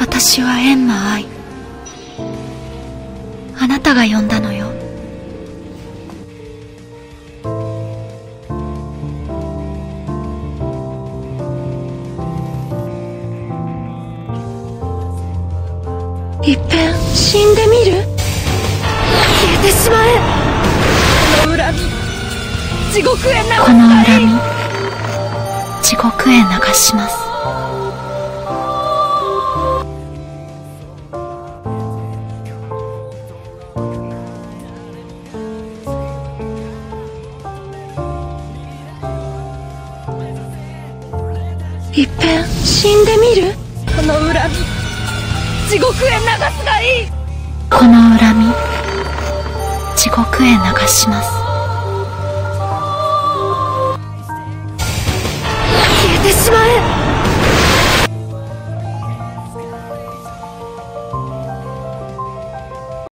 私は縁の愛。あなたが呼んだのよ。いっぺん死んでみる？消えてしまえ。この恨み。地獄へ流す。この恨み。地獄へ流します。いっぺん死んでみる？この恨み地獄へ流すがいい。この恨み地獄へ流します。消えてしまえ。